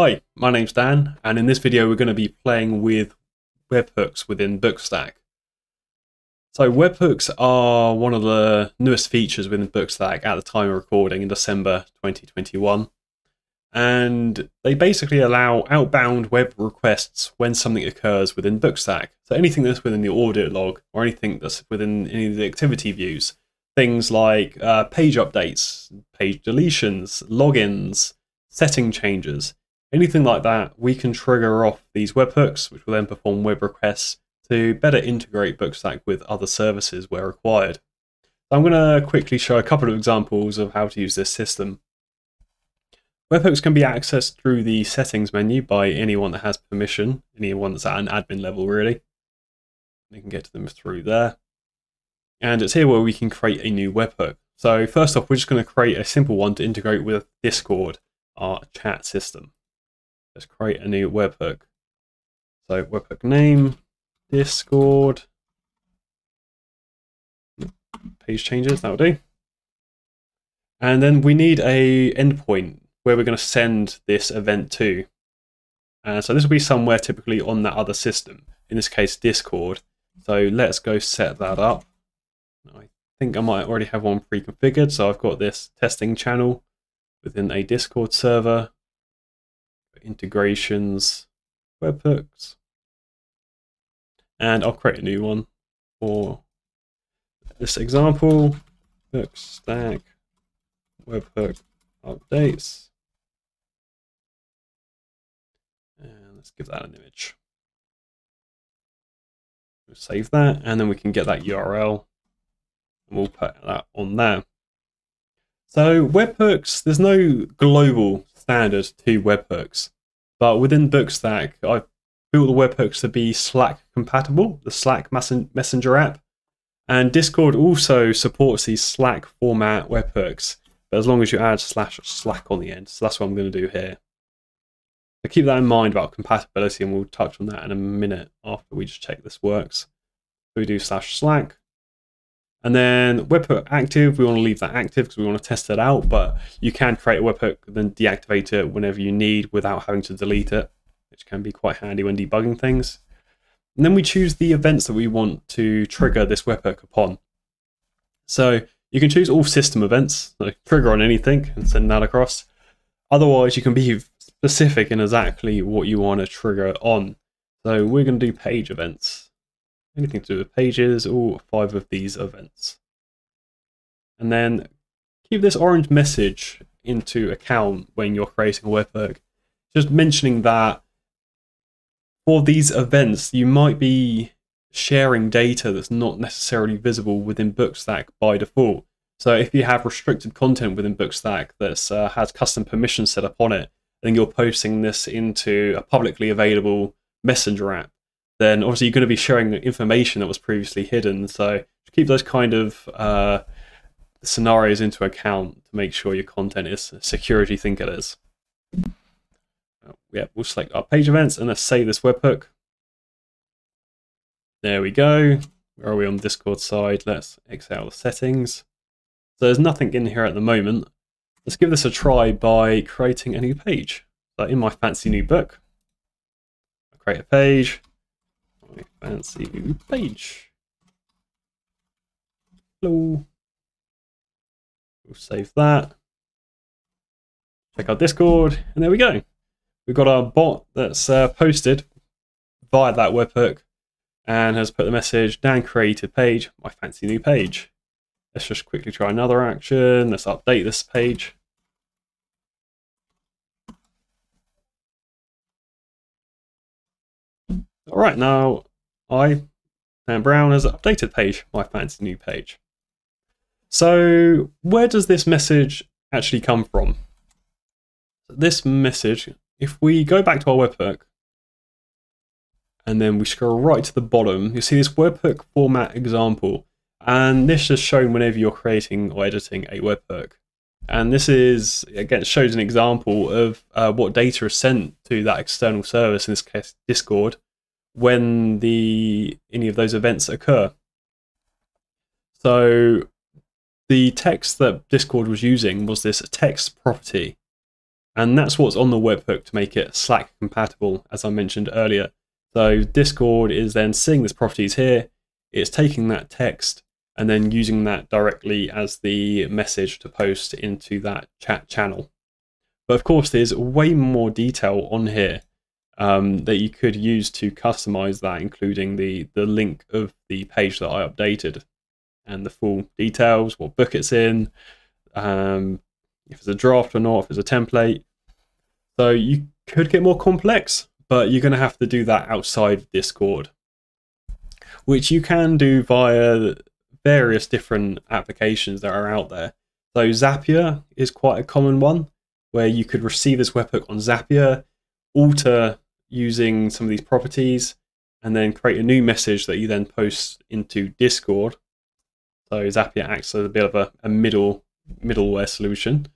Hi, my name's Dan, and in this video we're going to be playing with webhooks within Bookstack. So webhooks are one of the newest features within Bookstack at the time of recording in December 2021. And they basically allow outbound web requests when something occurs within Bookstack. So anything that's within the audit log or anything that's within any of the activity views. Things like uh, page updates, page deletions, logins, setting changes anything like that, we can trigger off these webhooks, which will then perform web requests to better integrate Bookstack with other services where required. So I'm going to quickly show a couple of examples of how to use this system. Webhooks can be accessed through the settings menu by anyone that has permission, anyone that's at an admin level really. We can get to them through there. And it's here where we can create a new webhook. So first off, we're just going to create a simple one to integrate with Discord, our chat system. Let's create a new webhook. So webhook name, Discord, page changes, that'll do. And then we need a endpoint where we're going to send this event to. And so this will be somewhere typically on that other system, in this case Discord. So let's go set that up. I think I might already have one pre-configured, so I've got this testing channel within a Discord server integrations, webhooks. And I'll create a new one for this example, book stack, webhook updates. And let's give that an image. We'll save that, and then we can get that URL, and we'll put that on there. So webhooks, there's no global standard to webhooks. But within Bookstack, I've built the webhooks to be Slack compatible, the Slack messenger app. And Discord also supports these Slack format webhooks, but as long as you add slash Slack on the end. So that's what I'm going to do here. So keep that in mind about compatibility, and we'll touch on that in a minute after we just check this works. So we do slash Slack. And then webhook active, we want to leave that active because we want to test it out, but you can create a webhook, then deactivate it whenever you need without having to delete it, which can be quite handy when debugging things. And then we choose the events that we want to trigger this webhook upon. So you can choose all system events, so trigger on anything and send that across. Otherwise, you can be specific in exactly what you want to trigger on. So we're going to do page events anything to do with pages, all five of these events. And then keep this orange message into account when you're creating a webhook. Just mentioning that for these events, you might be sharing data that's not necessarily visible within Bookstack by default. So if you have restricted content within Bookstack that uh, has custom permissions set up on it, then you're posting this into a publicly available messenger app then obviously you're going to be sharing information that was previously hidden. So keep those kind of uh, scenarios into account to make sure your content is secure as you think it is. Yeah, we'll select our page events and let's save this webhook. There we go. Where are we on the Discord side? Let's exit the settings. So there's nothing in here at the moment. Let's give this a try by creating a new page. So in my fancy new book, I create a page, my fancy new page. Hello. We'll save that. Check out Discord, and there we go. We've got our bot that's uh, posted via that webhook and has put the message, Dan created page, my fancy new page. Let's just quickly try another action. Let's update this page. All right, now I, Dan Brown, has updated page, my fancy new page. So where does this message actually come from? This message, if we go back to our webhook, and then we scroll right to the bottom, you see this webhook format example. And this is shown whenever you're creating or editing a webhook. And this is, again, shows an example of uh, what data is sent to that external service, in this case Discord, when the any of those events occur. So the text that Discord was using was this text property. And that's what's on the webhook to make it Slack compatible, as I mentioned earlier. So Discord is then seeing this properties here, it's taking that text and then using that directly as the message to post into that chat channel. But of course, there's way more detail on here um, that you could use to customize that, including the, the link of the page that I updated and the full details, what book it's in, um, if it's a draft or not, if it's a template. So you could get more complex, but you're going to have to do that outside Discord, which you can do via various different applications that are out there. So Zapier is quite a common one where you could receive this webhook on Zapier, alter using some of these properties, and then create a new message that you then post into Discord. So Zapier acts as a bit of a, a middle middleware solution.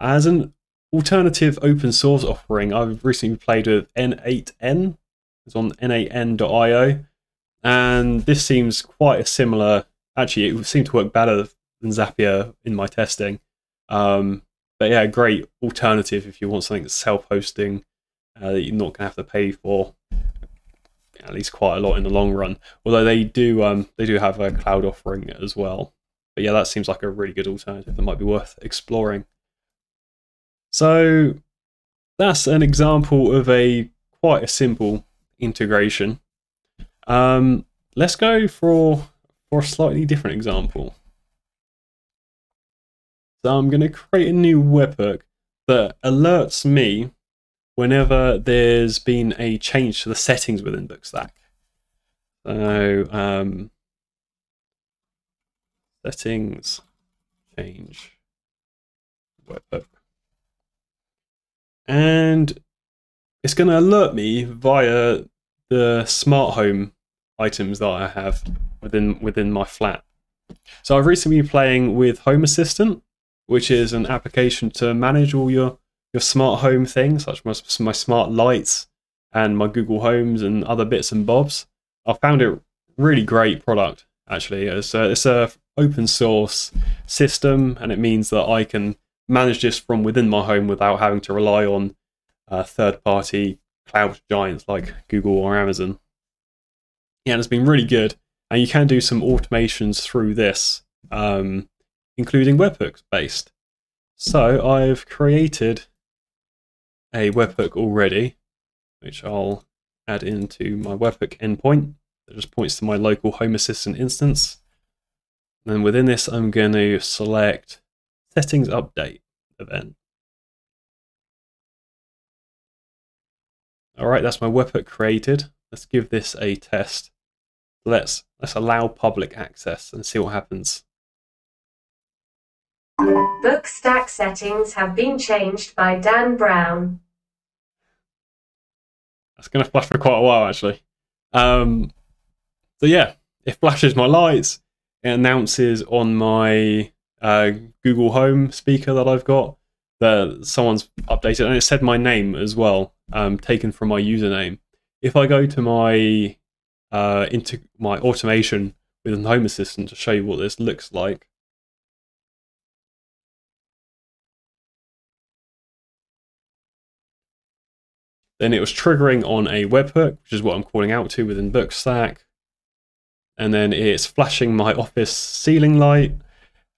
As an alternative open source offering, I've recently played with N8N. It's on n8n.io, and this seems quite a similar. Actually, it seemed to work better than Zapier in my testing. Um, but yeah, great alternative if you want something that's self-hosting uh, that you're not going to have to pay for at least quite a lot in the long run. Although they do um, they do have a cloud offering as well. But yeah, that seems like a really good alternative that might be worth exploring. So that's an example of a quite a simple integration. Um, let's go for for a slightly different example. So I'm going to create a new webhook that alerts me whenever there's been a change to the settings within Bookstack. So um, settings change. And it's going to alert me via the smart home items that I have within within my flat. So I've recently been playing with Home Assistant, which is an application to manage all your, your smart home things, such as my, my smart lights and my Google Homes and other bits and bobs. I found it really great product actually. It's a, it's a open source system, and it means that I can manage this from within my home without having to rely on uh, third party cloud giants like Google or Amazon. Yeah, and it's been really good, and you can do some automations through this. Um, including webhooks based. So I've created a webhook already, which I'll add into my webhook endpoint. That just points to my local Home Assistant instance. And then within this, I'm going to select Settings Update event. All right, that's my webhook created. Let's give this a test. Let's let's allow public access and see what happens. Book stack settings have been changed by Dan Brown. That's going to flash for quite a while, actually. Um, so yeah, it flashes my lights. It announces on my uh, Google Home speaker that I've got that someone's updated, and it said my name as well, um, taken from my username. If I go to my uh, into my automation with an Home Assistant to show you what this looks like, Then it was triggering on a webhook, which is what I'm calling out to within Bookstack. And then it's flashing my office ceiling light.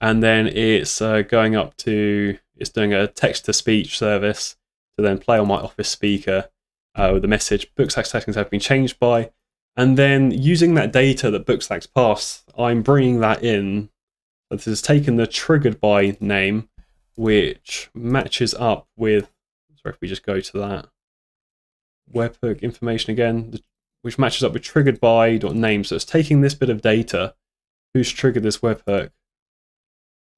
And then it's uh, going up to, it's doing a text to speech service to then play on my office speaker uh, with the message Bookstack settings have been changed by. And then using that data that Bookstack's passed, I'm bringing that in. This has taken the triggered by name, which matches up with, sorry if we just go to that webhook information again, which matches up with triggered by dot name. So it's taking this bit of data, who's triggered this webhook,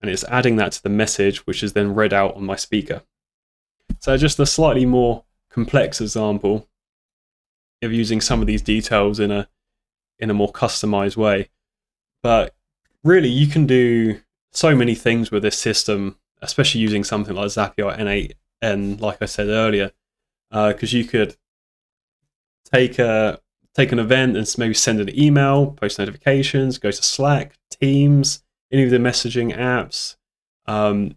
and it's adding that to the message, which is then read out on my speaker. So just a slightly more complex example of using some of these details in a in a more customized way. But really, you can do so many things with this system, especially using something like Zapier or N8N, like I said earlier, because uh, you could take a take an event and maybe send an email, post notifications, go to Slack, Teams, any of the messaging apps. Um,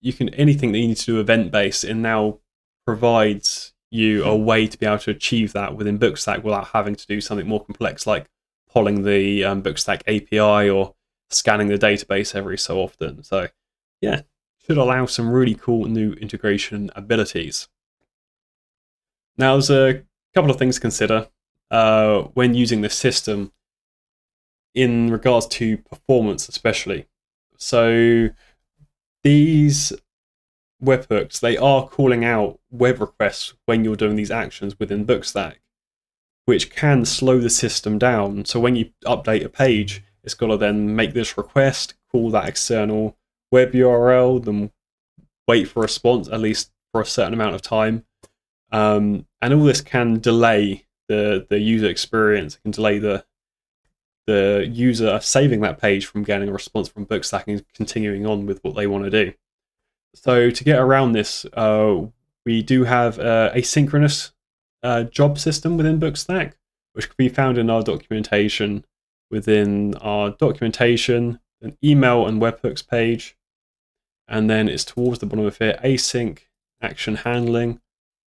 you can anything that you need to do event based, and now provides you a way to be able to achieve that within Bookstack without having to do something more complex like polling the um, Bookstack API or scanning the database every so often. So, yeah, should allow some really cool new integration abilities. Now, there's a couple of things to consider uh, when using this system in regards to performance, especially. So, these webhooks, they are calling out web requests when you're doing these actions within Bookstack, which can slow the system down. So when you update a page, it's got to then make this request, call that external web URL, then wait for a response, at least for a certain amount of time. Um, and all this can delay the, the user experience, it can delay the the user saving that page from getting a response from Bookstack and continuing on with what they want to do. So to get around this, uh, we do have a asynchronous uh, job system within Bookstack, which can be found in our documentation. Within our documentation, an email and webhooks page, and then it's towards the bottom of here, async action handling,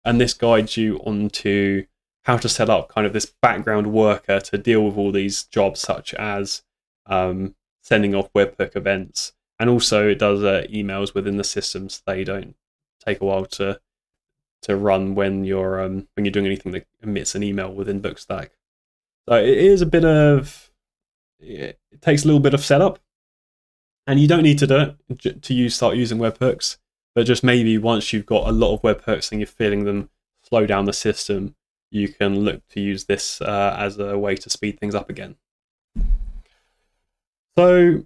and this guides you onto how to set up kind of this background worker to deal with all these jobs, such as um, sending off webhook events and also it does uh, emails within the system so they don't take a while to to run when you're um, when you're doing anything that emits an email within Bookstack. So it is a bit of it takes a little bit of setup, and you don't need to do it to use start using webhooks. But just maybe once you've got a lot of web webhooks and you're feeling them slow down the system, you can look to use this uh, as a way to speed things up again. So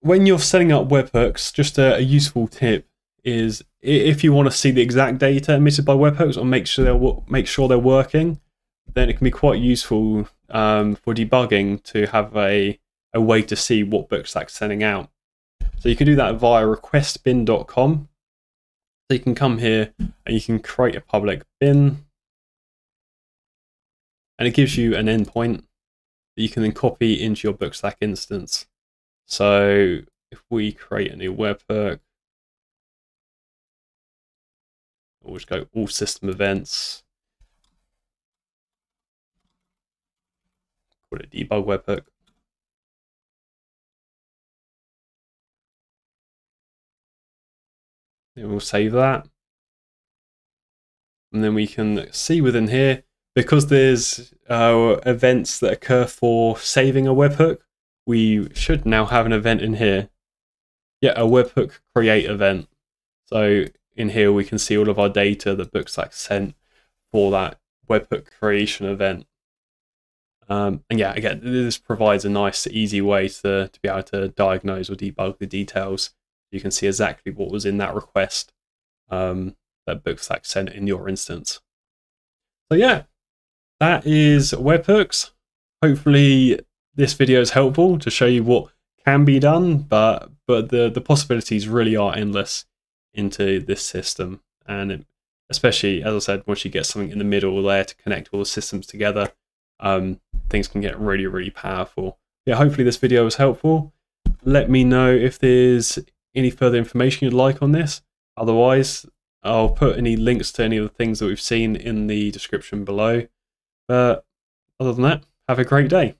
when you're setting up webhooks, just a, a, useful tip is if you want to see the exact data emitted by webhooks or make sure they're make sure they're working, then it can be quite useful um, for debugging to have a a way to see what Bookstack's sending out. So you can do that via requestbin.com. So you can come here and you can create a public bin, and it gives you an endpoint that you can then copy into your Bookstack instance. So if we create a new webhook, we'll just go all system events, call it debug webhook. We'll save that. And then we can see within here, because there's uh, events that occur for saving a webhook, we should now have an event in here. Yeah, a webhook create event. So in here we can see all of our data that Bookstack sent for that webhook creation event. Um, and yeah, again, this provides a nice, easy way to, to be able to diagnose or debug the details. You can see exactly what was in that request um, that Bookstack sent in your instance. So yeah, that is webhooks. Hopefully this video is helpful to show you what can be done, but but the the possibilities really are endless into this system, and it, especially as I said, once you get something in the middle there to connect all the systems together, um, things can get really really powerful. Yeah, hopefully this video was helpful. Let me know if there's any further information you'd like on this. Otherwise, I'll put any links to any of the things that we've seen in the description below. But other than that, have a great day.